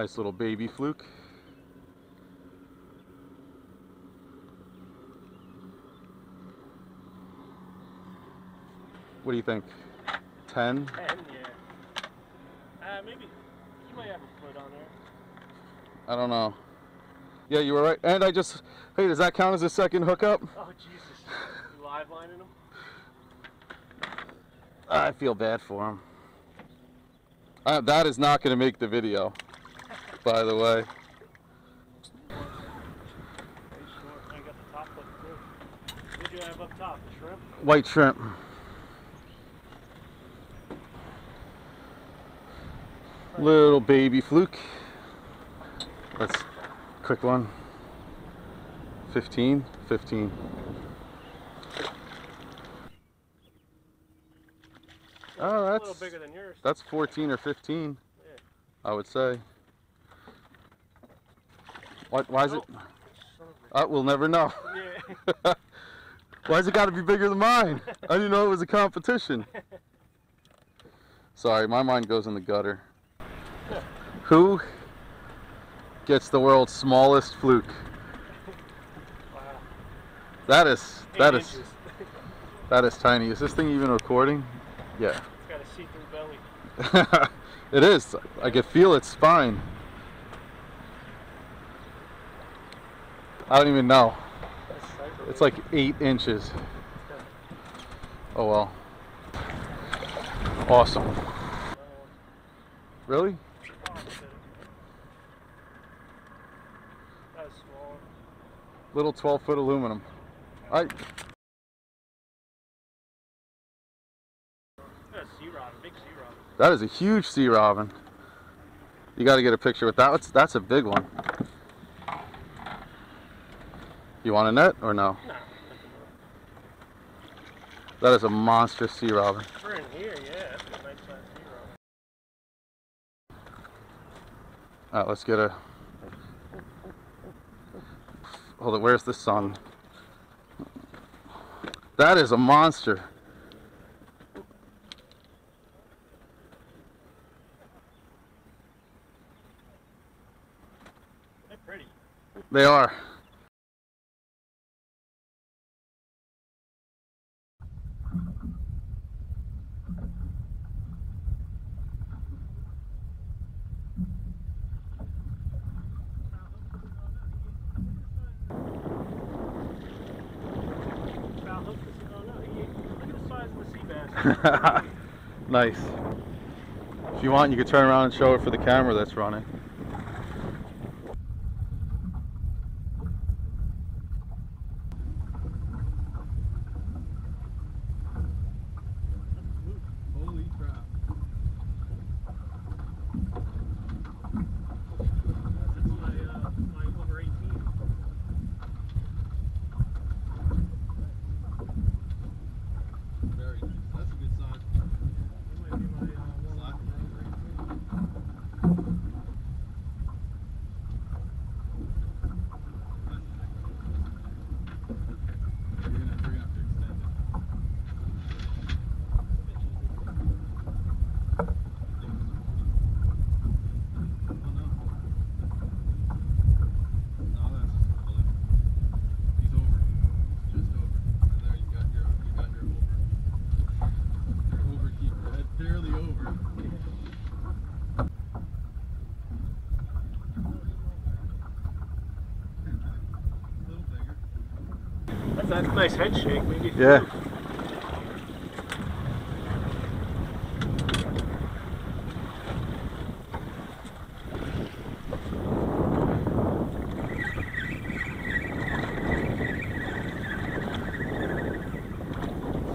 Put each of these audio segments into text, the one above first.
Nice little baby fluke. What do you think? 10? 10, yeah. Uh, maybe. You might have a foot on there. I don't know. Yeah, you were right. And I just, hey, does that count as a second hookup? Oh, Jesus. You live lining them? I feel bad for him. Uh, that is not going to make the video, by the way. Hey, short. I got the top foot too. What did you have up top? The shrimp? White shrimp. Little baby fluke. That's quick one. 15, 15. Oh, a that's little bigger than yours. that's 14 or 15. Yeah. I would say. What? Why is it? Oh, of Uh, we'll never know. Yeah. Why's it got to be bigger than mine? I didn't know it was a competition. Sorry, my mind goes in the gutter. Who gets the world's smallest fluke? wow. That is Eight that is inches. that is tiny. Is this thing even recording? Yeah. It's got a see-through belly. it is. I can feel its spine. I don't even know. It's like eight inches. Oh well. Awesome. Really? Little 12 foot aluminum. I that is a huge sea robin. You got to get a picture with that. That's that's a big one. You want a net or no? No. That is a monstrous sea robin. We're in here, yeah. That's a nice sea robin. All right, let's get a. Hold it. Where's the sun? That is a monster. They're pretty. They are. Foul hook this oh no, he, look at the size of the sea bass. nice. If you want, you can turn around and show it for the camera that's running. Holy crap. That's my, uh, my over 18. Very nice. That's a good size. That might be my, uh, slot. one over 18. You're gonna, you're gonna have to extend it. Oh, no. No, that's fully. He's over. Just over. And there you got your you got your over. Your overkeeper. That's barely over. A little a nice head shake. Maybe Yeah.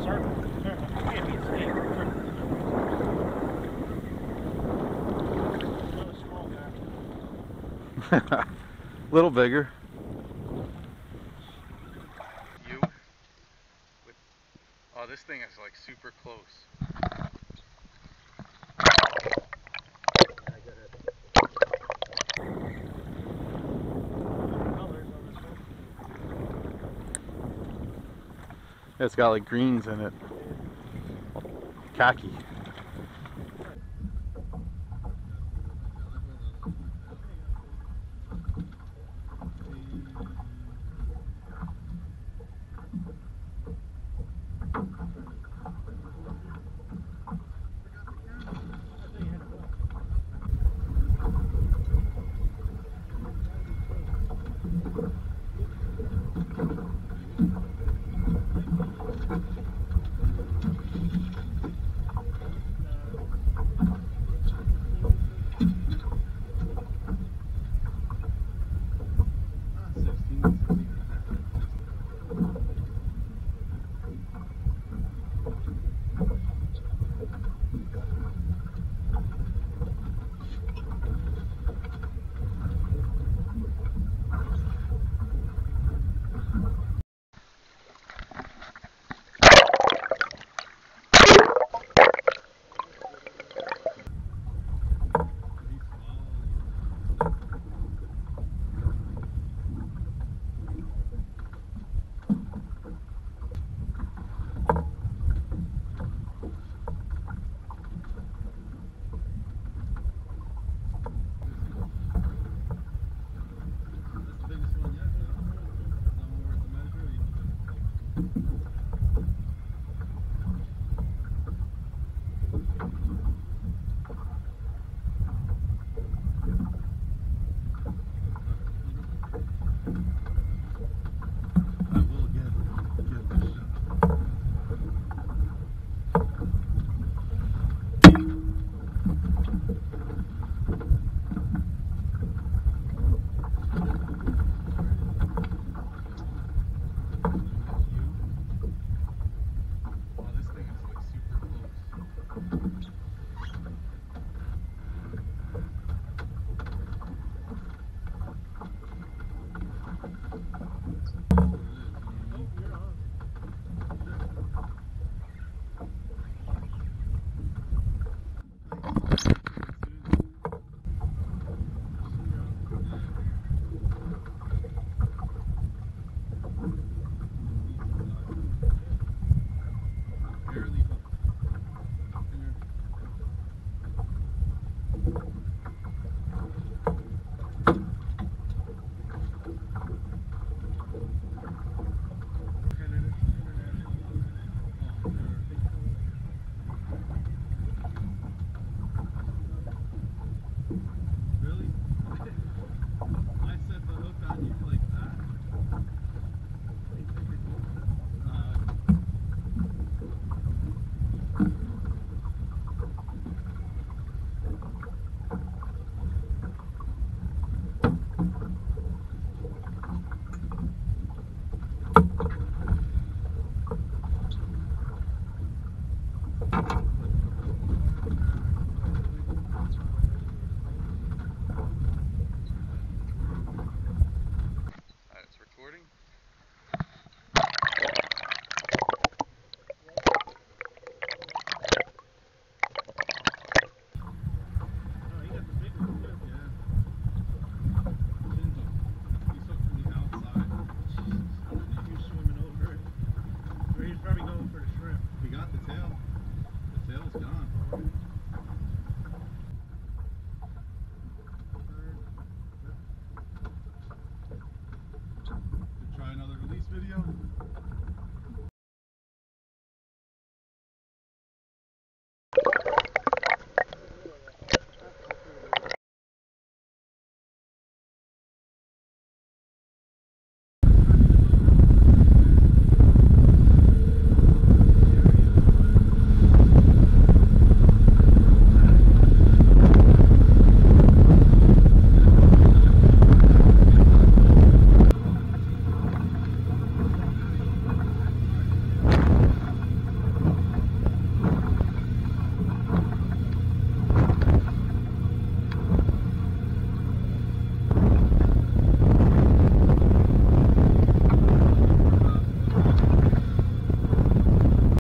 Circle. Can't be a snake. Another small guy. little bigger. You with Oh, this thing is like super close. Colors on this one. It's got like greens in it. Khaki.